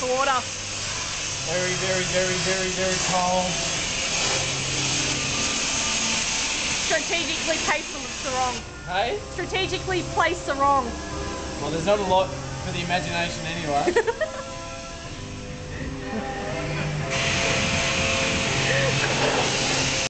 the water. Very, very, very, very, very cold. Strategically placed the wrong. Hey? Strategically placed wrong. Well, there's not a lot for the imagination anyway.